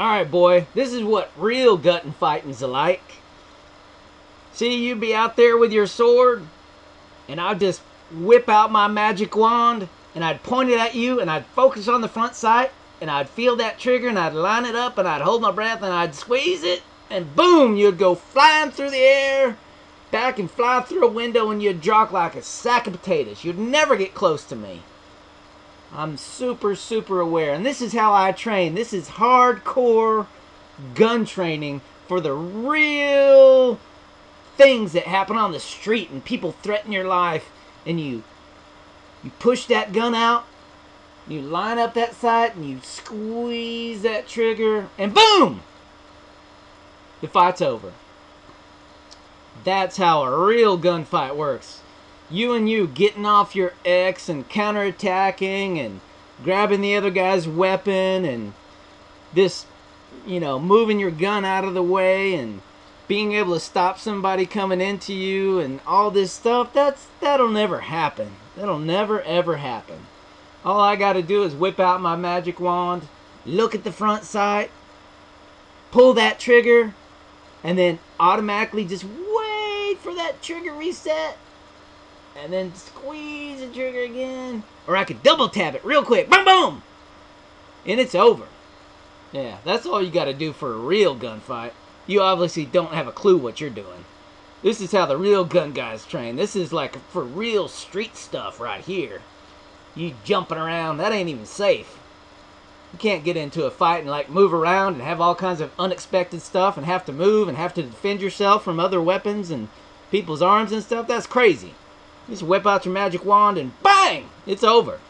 Alright, boy, this is what real gutting fighting's like. See, you'd be out there with your sword, and I'd just whip out my magic wand, and I'd point it at you, and I'd focus on the front sight, and I'd feel that trigger, and I'd line it up, and I'd hold my breath, and I'd squeeze it, and boom, you'd go flying through the air, back and fly through a window, and you'd drop like a sack of potatoes. You'd never get close to me. I'm super, super aware. And this is how I train. This is hardcore gun training for the real things that happen on the street and people threaten your life and you you push that gun out you line up that sight and you squeeze that trigger and boom the fight's over that's how a real gunfight works you and you getting off your X and counterattacking and grabbing the other guy's weapon and this, you know, moving your gun out of the way and being able to stop somebody coming into you and all this stuff, that's that'll never happen. That'll never ever happen. All I got to do is whip out my magic wand, look at the front sight, pull that trigger, and then automatically just wait for that trigger reset and then squeeze the trigger again. Or I could double tap it real quick. Boom, boom! And it's over. Yeah, that's all you got to do for a real gunfight. You obviously don't have a clue what you're doing. This is how the real gun guys train. This is like for real street stuff right here. You jumping around, that ain't even safe. You can't get into a fight and like move around and have all kinds of unexpected stuff and have to move and have to defend yourself from other weapons and people's arms and stuff. That's crazy. Just whip out your magic wand and bang! It's over.